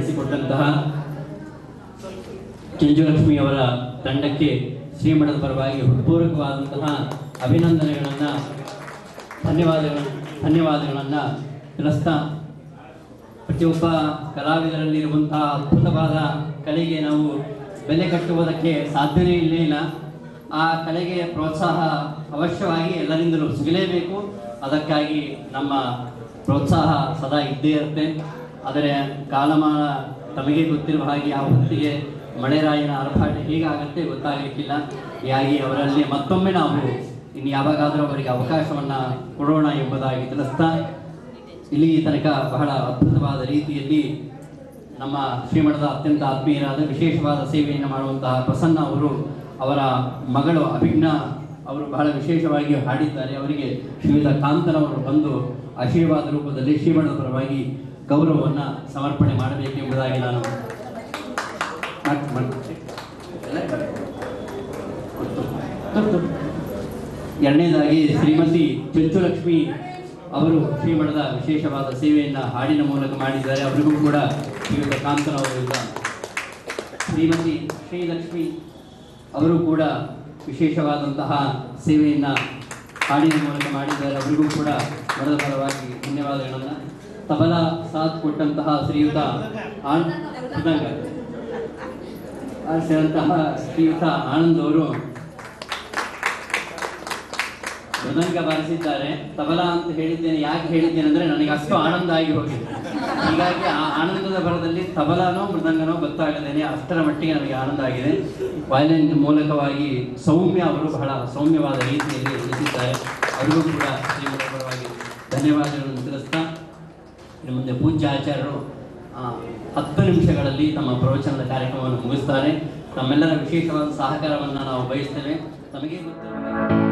ಕಾರ್ಯಕ್ರಮವನ್ನು ಕೆಂಜುಲಕ್ಷ್ಮಿ ಅವರ ತಂಡಕ್ಕೆ ಶ್ರೀಮಠದ ಪರವಾಗಿ ಹೃತ್ಪೂರ್ವಕವಾದಂತಹ ಅಭಿನಂದನೆಗಳನ್ನು, ಧನ್ಯವಾದಗಳು, ಧನ್ಯವಾದಗಳನ್ನು ತಿಳಿಸ್ತಾ ಪ್ರತಿಯೊಬ್ಬ ಕಲಾವಿದರಲ್ಲಿರುವಂತಹ ಅದ್ಭುತವಾದ ಕಲೆಗೆ ನಾವು ಬೆಲೆ ಕಟ್ಟುವುದಕ್ಕೆ ಸಾಧ್ಯನೇ ಇಲ್ಲೇ ಇಲ್ಲ. ಆ ಕಲೆಗೆ ಪ್ರೋತ್ಸಾಹ ಅವಶ್ಯವಾಗಿ ಎಲ್ಲರಿಂದಲೂ ಸಿಗಲೇಬೇಕು. ಅದಕ್ಕಾಗಿ ನಮ್ಮ ಪ್ರೋತ್ಸಾಹ ಸದಾ ಇದ್ದೇ ಇರುತ್ತೆ. ಆದರೆ ಕಾಲಮಾನ ತಮಗೆ ಗೊತ್ತಿರುವ ಹಾಗೆ ಆ ಹೊತ್ತಿಗೆ ಮಳೆರಾಯನ ಆರ್ಭಾಟ ಹೇಗಾಗತ್ತೆ ಗೊತ್ತಾಗಲಿಕ್ಕಿಲ್ಲ. ಹೀಗಾಗಿ ಅವರಲ್ಲಿ ಮತ್ತೊಮ್ಮೆ ನಾವು ಇನ್ನು ಯಾವಾಗಾದರೂ ಅವರಿಗೆ ಅವಕಾಶವನ್ನು ಕೊಡೋಣ ಎಂಬುದಾಗಿ ತಿಳಿಸ್ತಾ ಇಲ್ಲಿ ತನಕ ಬಹಳ ಅದ್ಭುತವಾದ ರೀತಿಯಲ್ಲಿ ನಮ್ಮ ಶ್ರೀಮಠದ ಅತ್ಯಂತ ಆತ್ಮೀಯರಾದ ವಿಶೇಷವಾದ ಸೇವೆಯನ್ನು ಮಾಡುವಂತಹ ಪ್ರಸನ್ನ ಅವರು ಅವರ ಮಗಳು ಅಭಿಜ್ಞಾ ಅವರು ಬಹಳ ವಿಶೇಷವಾಗಿ ಹಾಡಿದ್ದಾರೆ. ಅವರಿಗೆ ಶ್ರೀಯುತ ಕಾಂತನವರು ಬಂದು ಆಶೀರ್ವಾದ ರೂಪದಲ್ಲಿ ಶ್ರೀಮಠದ ಪರವಾಗಿ ಗೌರವವನ್ನು ಸಮರ್ಪಣೆ ಮಾಡಬೇಕೆಂಬುದಾಗಿ ನಾನು. ಎರಡನೇದಾಗಿ ಶ್ರೀಮತಿ ಚಂಚುಲಕ್ಷ್ಮಿ ಅವರು ಶ್ರೀಮಠದ ವಿಶೇಷವಾದ ಸೇವೆಯನ್ನು ಹಾಡಿನ ಮೂಲಕ ಮಾಡಿದ್ದಾರೆ ಅವರಿಗೂ ಕೂಡ ಶ್ರೀಯುತ ಕಾಂತನವರಿಂದ ಶ್ರೀಮತಿ ಶ್ರೀಲಕ್ಷ್ಮಿ ಅವರು ಕೂಡ ವಿಶೇಷವಾದಂತಹ ಸೇವೆಯನ್ನು ಹಾಡಿನ ಮೂಲಕ ಮಾಡಿದ್ದಾರೆ ಅವರಿಗೂ ಕೂಡ ಮಠದ ಪರವಾಗಿ ಧನ್ಯವಾದಗಳನ್ನು ತಬಲಾ ಸಾಥ್ ಕೊಟ್ಟಂತಹ ಶ್ರೀಯುತ ಸೇರಿದಂತಹ ಶ್ರೀಯುತ ಆನಂದ್ ಅವರು ಮೃದಂಗ ಬಾರಿಸಿದ್ದಾರೆ. ತಬಲಾ ಅಂತ ಹೇಳಿದ್ದೇನೆ, ಯಾಕೆ ಹೇಳಿದ್ದೇನೆ ಅಂದ್ರೆ ನನಗೆ ಅಷ್ಟು ಆನಂದ ಆಗಿ ಹೋಗಿದೆ. ಹೀಗಾಗಿ ಆ ಆನಂದದ ಬರದಲ್ಲಿ ತಬಲಾನೋ ಮೃದಂಗನೋ ಗೊತ್ತಾಗದೇನೆ ಅಷ್ಟರ ಮಟ್ಟಿಗೆ ನನಗೆ ಆನಂದ ಆಗಿದೆ. ವಯಲಿನ್ ಮೂಲಕವಾಗಿ ಸೌಮ್ಯ ಅವರು ಬಹಳ ಸೌಮ್ಯವಾದ ರೀತಿಯಲ್ಲಿ ನುಡಿಸಿದ್ದಾರೆ ಅವರಿಗೂ ಕೂಡ ಶ್ರೀಮಠ ಪರವಾಗಿ ಧನ್ಯವಾದಗಳನ್ನು ತಿಳಿಸ್ತಾ ಇನ್ನು ಮುಂದೆ ಪೂಜ್ಯ ಆಚಾರ್ಯರು ಹತ್ತು ನಿಮಿಷಗಳಲ್ಲಿ ತಮ್ಮ ಪ್ರವಚನದ ಕಾರ್ಯಕ್ರಮವನ್ನು ಮುಗಿಸ್ತಾರೆ. ತಮ್ಮೆಲ್ಲರ ವಿಶೇಷವಾದ ಸಹಕಾರವನ್ನು ನಾವು ಬಯಸ್ತೇವೆ. ತಮಗೆ ಗೊತ್ತಿರುವ